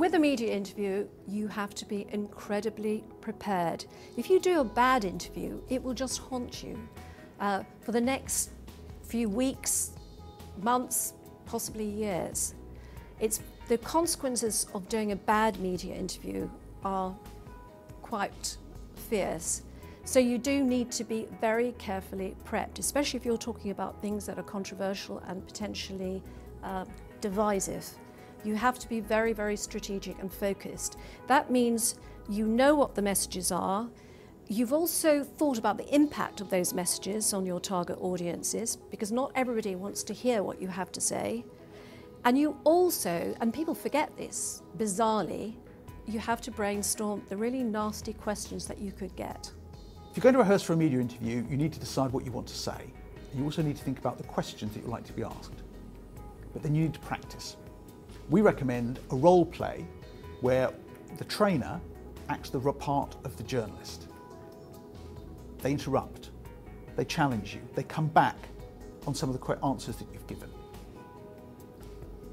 With a media interview, you have to be incredibly prepared. If you do a bad interview, it will just haunt you uh, for the next few weeks, months, possibly years. It's the consequences of doing a bad media interview are quite fierce. So you do need to be very carefully prepped, especially if you're talking about things that are controversial and potentially uh, divisive. You have to be very, very strategic and focused. That means you know what the messages are. You've also thought about the impact of those messages on your target audiences because not everybody wants to hear what you have to say. And you also, and people forget this bizarrely, you have to brainstorm the really nasty questions that you could get. If you're going to rehearse for a media interview, you need to decide what you want to say. You also need to think about the questions that you'd like to be asked. But then you need to practice. We recommend a role play where the trainer acts the part of the journalist. They interrupt, they challenge you, they come back on some of the answers that you've given.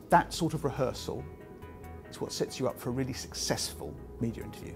That sort of rehearsal is what sets you up for a really successful media interview.